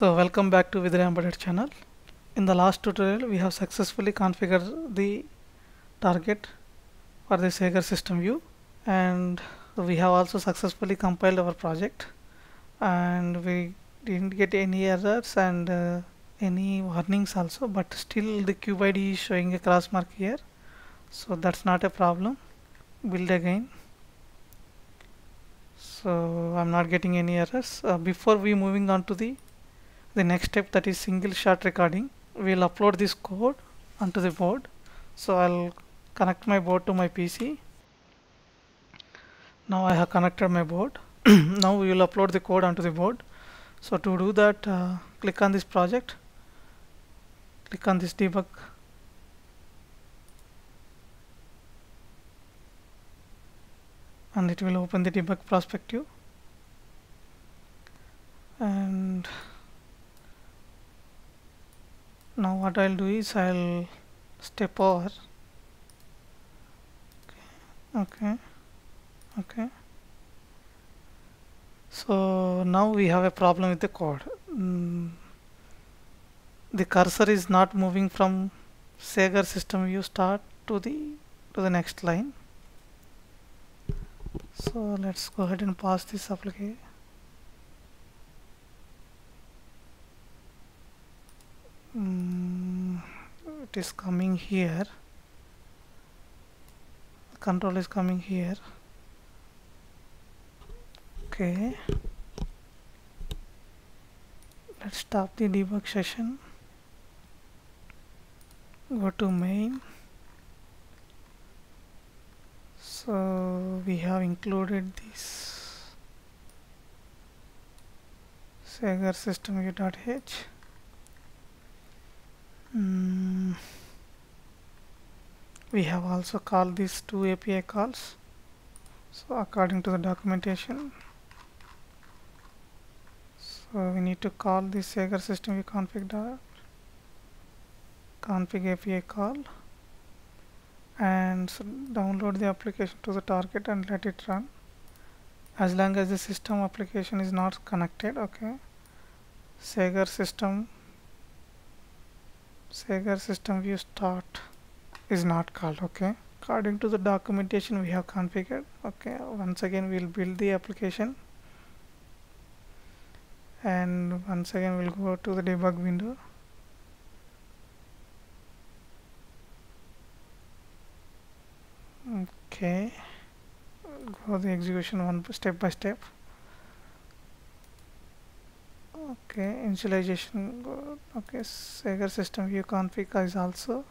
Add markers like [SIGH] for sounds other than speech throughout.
So welcome back to Vidura Embedded channel. In the last tutorial we have successfully configured the target for the Segger system view and we have also successfully compiled our project. And we didn't get any errors and uh, any warnings also but still the cube is showing a cross mark here. So that's not a problem. Build again. So I'm not getting any errors. Uh, before we moving on to the the next step that is single shot recording. We'll upload this code onto the board. So I'll connect my board to my PC now I have connected my board. [CLEARS THROAT] Now we will upload the code onto the board. So to do that uh, click on this project. Click on this debug. And it will open the debug perspective and now what I'll do is I'll step over. Okay okay so now we have a problem with the code mm, the cursor is not moving from Segger system view start to the to the next line. So let's go ahead and pass this application mm, is coming here. Control is coming here. Okay. Let's stop the debug session. Go to main. So we have included this. Segger system view.h mm. we have also called these two API calls. So according to the documentation so we need to call this Segger system config dot config API call and so download the application to the target and let it run. As long as the system application is not connected okay? Segger system Segger system view start is not called okay? According to the documentation we have configured okay? Once again we'll build the application. And once again we'll go to the debug window. Okay. Go the execution one step by step okay initialization go, okay Segger system view config is also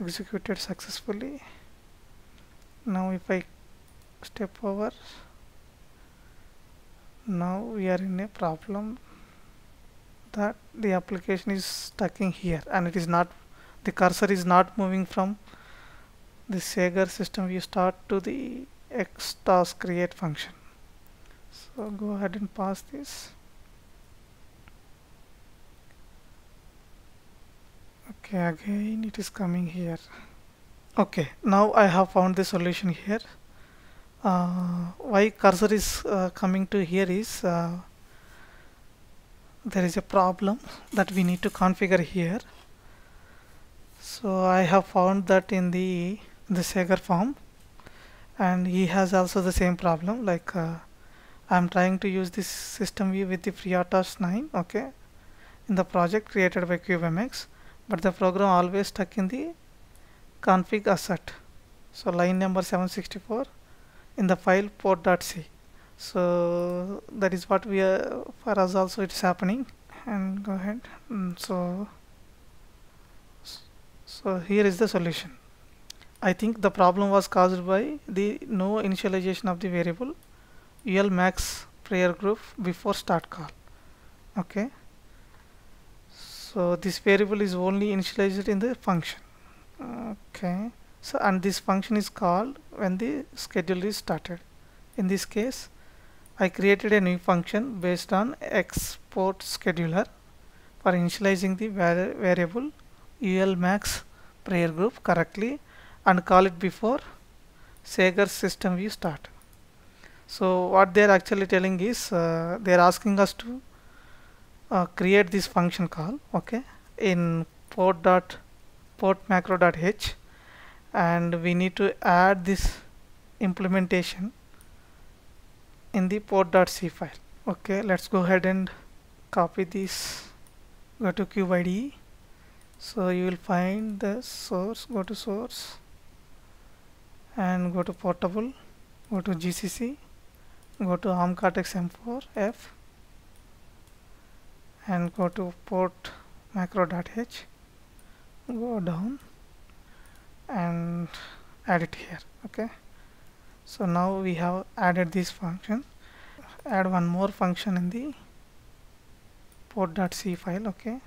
executed successfully. Now if I step over now we are in a problem that the application is stuck in here and it is not the cursor is not moving from the Segger system view start to the X task create function so go ahead and pass this. Okay again it is coming here. Okay now I have found the solution here. Uh, why cursor is uh, coming to here is uh, there is a problem that we need to configure here. So I have found that in the the Segger form and he has also the same problem like uh, I'm trying to use this system view with the FreeRTOS 9 okay in the project created by CubeMX but the program always stuck in the configASSERT. So line number 764 in the file port.c so that is what we are for us also it's happening. And go ahead mm, so so here is the solution. I think the problem was caused by the no initialization of the variable ul max prayer group before start call. Okay. So this variable is only initialized in the function. Okay. So and this function is called when the schedule is started. In this case I created a new function based on export scheduler for initializing the var variable ul max prayer group correctly and call it before Segger system view start so what they are actually telling is uh, they are asking us to uh, create this function call okay in port dot port macro dot h and we need to add this implementation in the port.c file okay. Let's go ahead and copy this go to cube so you will find the source go to source and go to portable go to GCC go to ARM Cortex M4 F and go to port macro.h go down and add it here okay? So now we have added this function. Add one more function in the port.c file okay?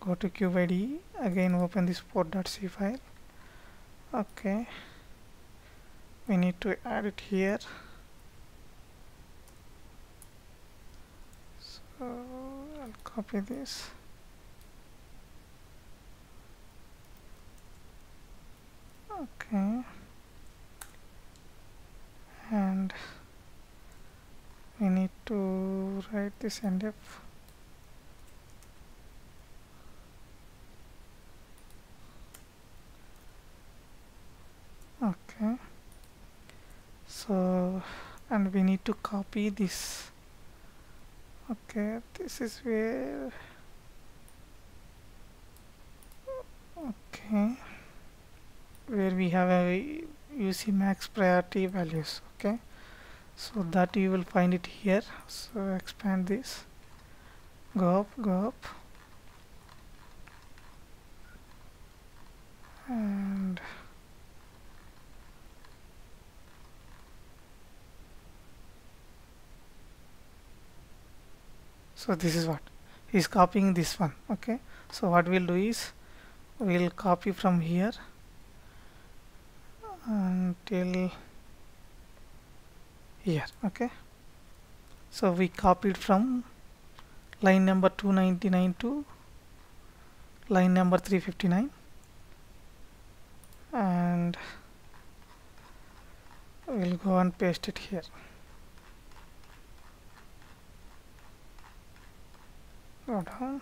Go to cube again open this port.c file okay? We need to add it here so I'll copy this. Okay. And we need to write this ndf okay. So and we need to copy this okay this is where okay. Where we have a UC max priority values okay? So that you will find it here. So expand this. Go up go up so this is what he's copying this one okay? So what we'll do is we'll copy from here until here okay? So we copied from line number 299 to line number 359 and we'll go and paste it here go down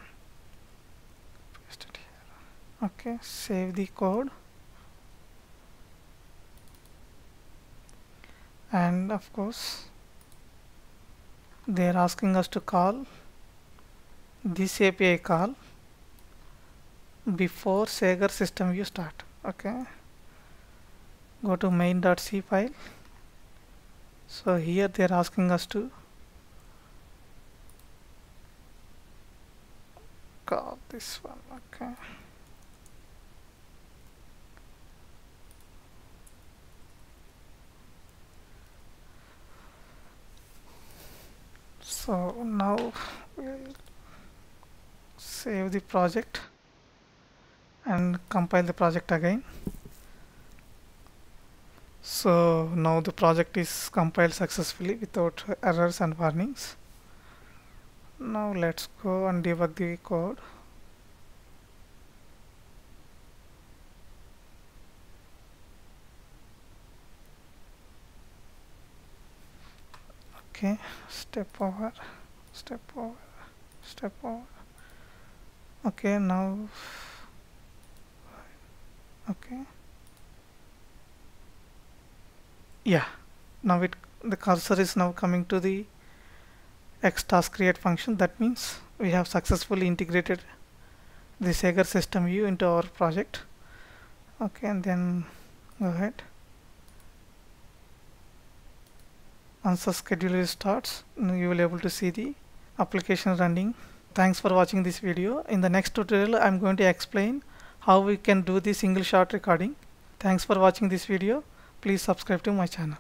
paste it here okay save the code. And of course they are asking us to call this API call before Segger system view start okay? Go to main.c file. So here they are asking us to call this one okay. So now we'll save the project and compile the project again. So now the project is compiled successfully without errors and warnings. Now let's go and debug the code okay step over step over step over. Okay now okay. Yeah now it the cursor is now coming to the x task create function. That means we have successfully integrated the Segger system view into our project. Okay and then go ahead once the scheduler starts you will able to see the application running. Thanks for watching this video. In the next tutorial i'm going to explain how we can do the single shot recording. Thanks for watching this video. Please subscribe to my channel